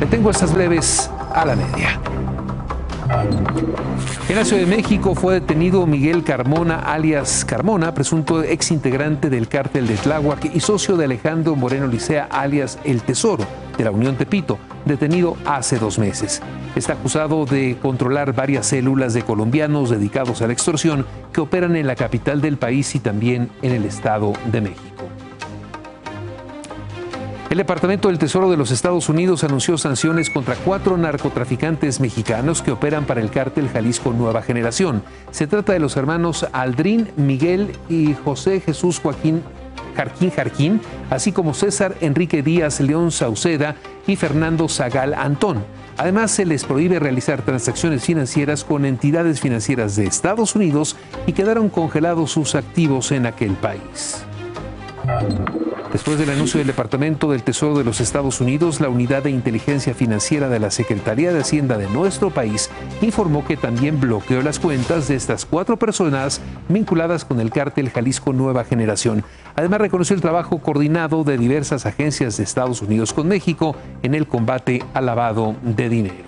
Le tengo estas breves a la media. En la Ciudad de México fue detenido Miguel Carmona, alias Carmona, presunto ex integrante del cártel de Tláhuac y socio de Alejandro Moreno Licea, alias El Tesoro, de la Unión Tepito, detenido hace dos meses. Está acusado de controlar varias células de colombianos dedicados a la extorsión que operan en la capital del país y también en el Estado de México. El Departamento del Tesoro de los Estados Unidos anunció sanciones contra cuatro narcotraficantes mexicanos que operan para el cártel Jalisco Nueva Generación. Se trata de los hermanos Aldrin, Miguel y José Jesús Joaquín Jarquín Jarquín, así como César Enrique Díaz León Sauceda y Fernando Zagal Antón. Además, se les prohíbe realizar transacciones financieras con entidades financieras de Estados Unidos y quedaron congelados sus activos en aquel país. Después del anuncio del Departamento del Tesoro de los Estados Unidos, la Unidad de Inteligencia Financiera de la Secretaría de Hacienda de nuestro país informó que también bloqueó las cuentas de estas cuatro personas vinculadas con el cártel Jalisco Nueva Generación. Además, reconoció el trabajo coordinado de diversas agencias de Estados Unidos con México en el combate al lavado de dinero.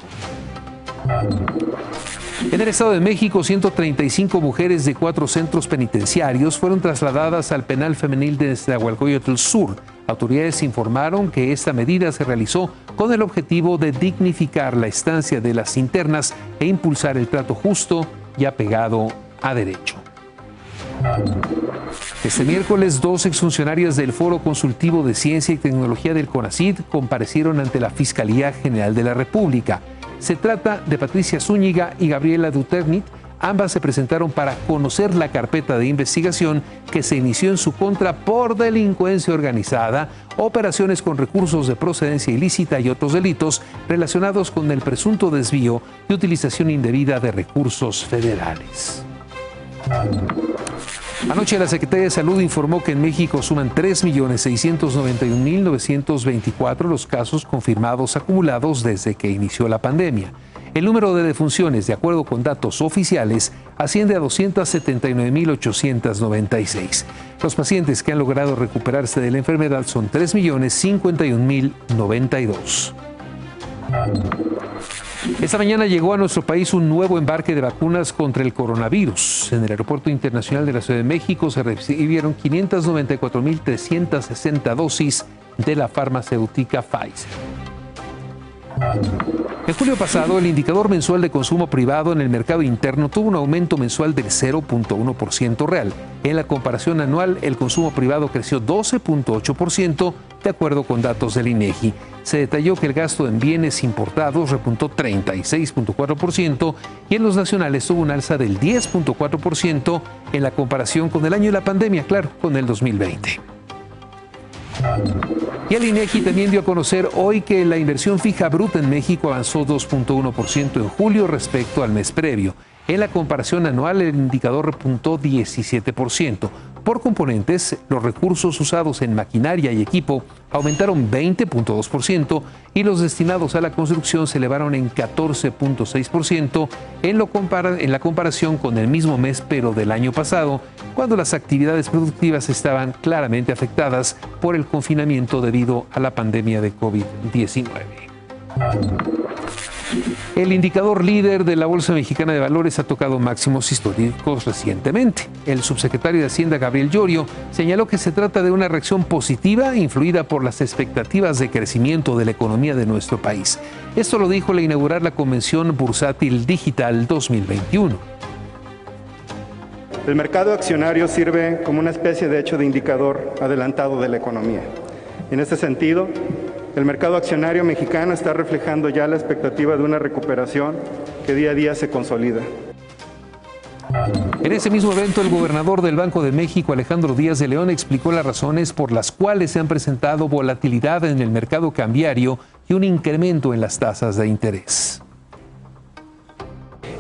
En el Estado de México, 135 mujeres de cuatro centros penitenciarios fueron trasladadas al penal femenil de Nezahualcóyotl Sur. Autoridades informaron que esta medida se realizó con el objetivo de dignificar la estancia de las internas e impulsar el trato justo y apegado a derecho. Este miércoles, dos exfuncionarias del Foro Consultivo de Ciencia y Tecnología del CONACID comparecieron ante la Fiscalía General de la República. Se trata de Patricia Zúñiga y Gabriela Duternit. Ambas se presentaron para conocer la carpeta de investigación que se inició en su contra por delincuencia organizada, operaciones con recursos de procedencia ilícita y otros delitos relacionados con el presunto desvío y utilización indebida de recursos federales. Anoche la Secretaría de Salud informó que en México suman 3.691.924 los casos confirmados acumulados desde que inició la pandemia. El número de defunciones, de acuerdo con datos oficiales, asciende a 279.896. Los pacientes que han logrado recuperarse de la enfermedad son 3.051.092. Esta mañana llegó a nuestro país un nuevo embarque de vacunas contra el coronavirus. En el Aeropuerto Internacional de la Ciudad de México se recibieron 594.360 dosis de la farmacéutica Pfizer. En julio pasado, el indicador mensual de consumo privado en el mercado interno tuvo un aumento mensual del 0.1% real. En la comparación anual, el consumo privado creció 12.8% de acuerdo con datos del INEGI. Se detalló que el gasto en bienes importados repuntó 36.4% y en los nacionales tuvo un alza del 10.4% en la comparación con el año de la pandemia, claro, con el 2020. Y el INEGI también dio a conocer hoy que la inversión fija bruta en México avanzó 2.1% en julio respecto al mes previo. En la comparación anual, el indicador repuntó 17%. Por componentes, los recursos usados en maquinaria y equipo aumentaron 20.2% y los destinados a la construcción se elevaron en 14.6% en, la comparación con el mismo mes pero del año pasado, cuando las actividades productivas estaban claramente afectadas por el confinamiento debido a la pandemia de COVID-19. El indicador líder de la Bolsa Mexicana de Valores ha tocado máximos históricos recientemente. El subsecretario de Hacienda, Gabriel Llorio, señaló que se trata de una reacción positiva influida por las expectativas de crecimiento de la economía de nuestro país. Esto lo dijo al inaugurar la Convención Bursátil Digital 2021. El mercado accionario sirve como una especie de hecho de indicador adelantado de la economía. En este sentido, el mercado accionario mexicano está reflejando ya la expectativa de una recuperación que día a día se consolida. En ese mismo evento, el gobernador del Banco de México, Alejandro Díaz de León, explicó las razones por las cuales se han presentado volatilidad en el mercado cambiario y un incremento en las tasas de interés.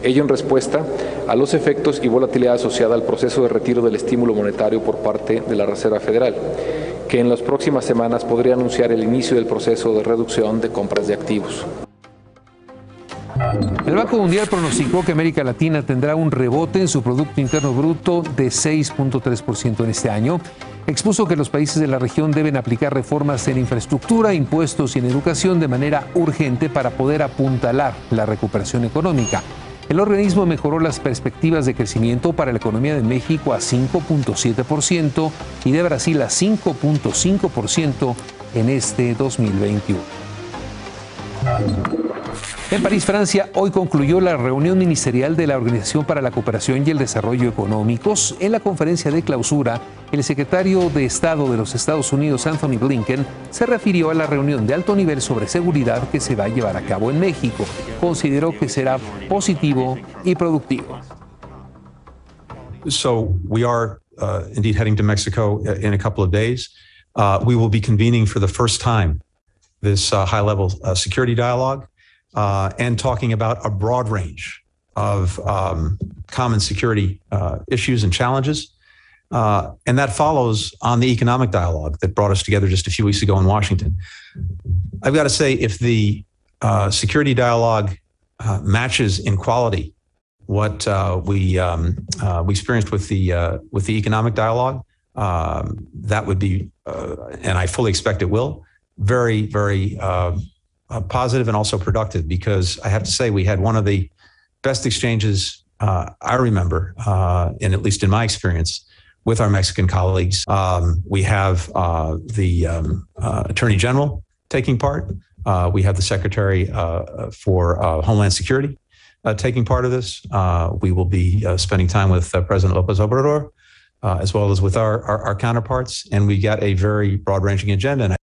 Ello en respuesta a los efectos y volatilidad asociada al proceso de retiro del estímulo monetario por parte de la Reserva Federal que en las próximas semanas podría anunciar el inicio del proceso de reducción de compras de activos. El Banco Mundial pronosticó que América Latina tendrá un rebote en su Producto Interno Bruto de 6.3% en este año. Expuso que los países de la región deben aplicar reformas en infraestructura, impuestos y en educación de manera urgente para poder apuntalar la recuperación económica. El organismo mejoró las perspectivas de crecimiento para la economía de México a 5.7% y de Brasil a 5.5% en este 2021. En París, Francia, hoy concluyó la reunión ministerial de la Organización para la Cooperación y el Desarrollo Económicos. En la conferencia de clausura, el secretario de Estado de los Estados Unidos, Anthony Blinken, se refirió a la reunión de alto nivel sobre seguridad que se va a llevar a cabo en México. Consideró que será positivo y productivo. So we are uh, indeed heading to Mexico in a couple of days. Uh, we will be convening for the first time this uh, high-level uh, security dialogue uh, and talking about a broad range of um, common security uh, issues and challenges. Uh, and that follows on the economic dialogue that brought us together just a few weeks ago in Washington. I've got to say, if the uh, security dialogue uh, matches in quality what uh, we um, we experienced with the with the economic dialogue, um, that would be, and I fully expect it will, very very uh, positive and also productive because I have to say we had one of the best exchanges uh, I remember, uh, and at least in my experience, with our Mexican colleagues. Um, we have uh, the um, uh, Attorney General taking part. Uh, we have the Secretary for Homeland Security taking part of this. we will be spending time with President Lopez Obrador. as well as with our, our, our counterparts, and we got a very broad-ranging agenda.